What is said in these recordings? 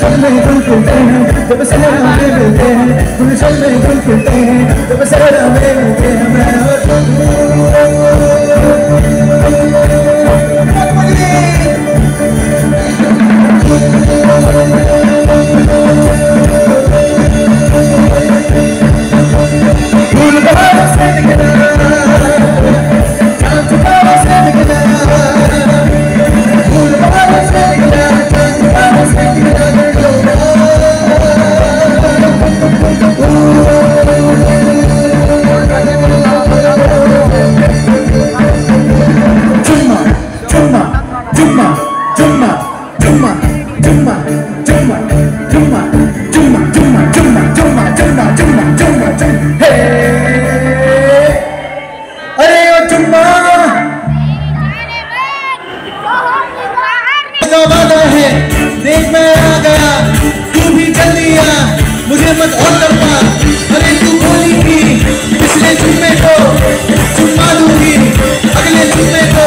गुलशन में गुल खिलते हैं जब सहरा में मिलते हैं गुलशन में गुल खिलते हैं जब सहरा में मिलते हैं मैं और तुम। है। देख मैं आ गया, तू भी चल लिया मुझे मत और तड़पा अरे तू बोली थी, पिछले जुम्मे को चुम्मा दूँगी, अगले जुम्मे को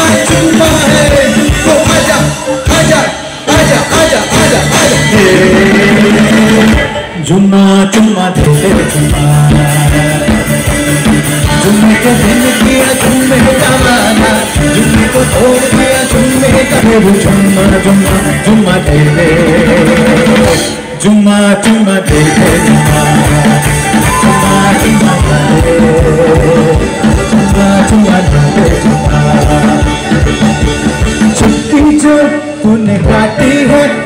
आज चुम्मा है। तो आजा आजा आजा आजा आजा जुम्मा चुम्मा दे जुम्मा। को दिन किया जुम्मे का माना जुम्मे को छोड़ का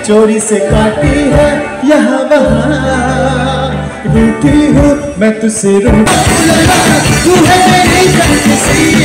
चोरी से काटी है यहाँ वहाँ। रूठी हूँ मैं तुझसे रूठा। तू है मेरी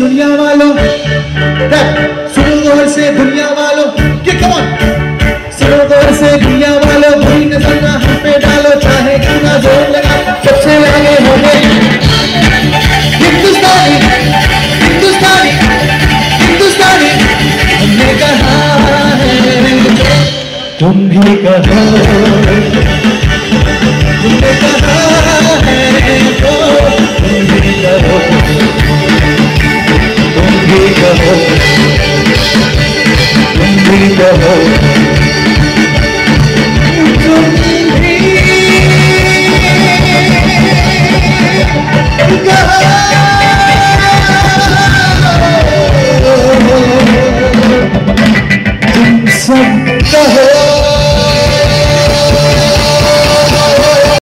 दुनिया वालों सुनो गौर से दुनिया वालों ये कौन सुनो गौर से दुनिया वालों, बुरी नज़र ना हम पे डालो, चाहे कितना ज़ोर लगा तुम भी कहो तुमने कहा है तो